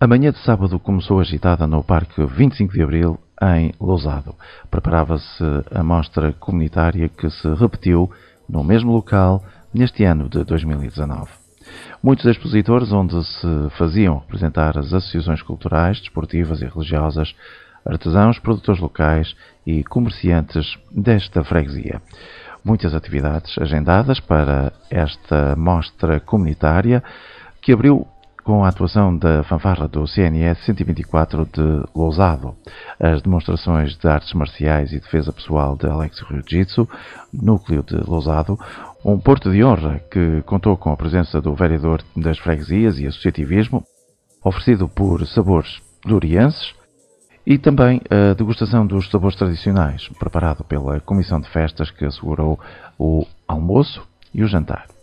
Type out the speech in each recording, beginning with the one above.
A manhã de sábado começou agitada no Parque 25 de Abril, em Lousado. Preparava-se a mostra comunitária que se repetiu no mesmo local neste ano de 2019. Muitos expositores, onde se faziam representar as associações culturais, desportivas e religiosas, artesãos, produtores locais e comerciantes desta freguesia. Muitas atividades agendadas para esta mostra comunitária que abriu com a atuação da fanfarra do CNS 124 de Lousado, as demonstrações de artes marciais e defesa pessoal de Alex Jiu-Jitsu, núcleo de Lousado, um porto de honra que contou com a presença do vereador das freguesias e associativismo, oferecido por sabores lurienses, e também a degustação dos sabores tradicionais, preparado pela Comissão de Festas que assegurou o almoço e o jantar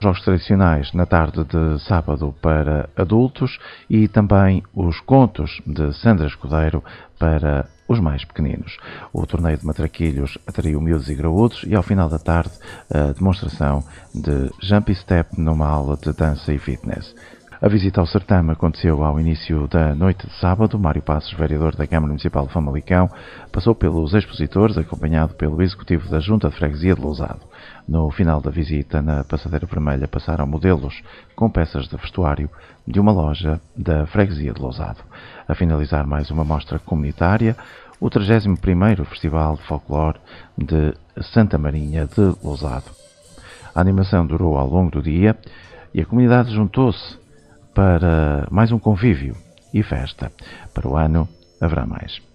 jogos tradicionais na tarde de sábado para adultos e também os contos de Sandra Escudeiro para os mais pequeninos. O torneio de matraquilhos atraiu miúdos e graúdos e ao final da tarde a demonstração de Jump Step numa aula de dança e fitness. A visita ao certame aconteceu ao início da noite de sábado. Mário Passos, vereador da Câmara Municipal de Famalicão, passou pelos expositores, acompanhado pelo executivo da Junta de Freguesia de Lousado. No final da visita, na Passadeira Vermelha, passaram modelos com peças de vestuário de uma loja da Freguesia de Lousado. A finalizar mais uma mostra comunitária, o 31º Festival de Folclore de Santa Marinha de Lousado. A animação durou ao longo do dia e a comunidade juntou-se para mais um convívio e festa. Para o ano haverá mais.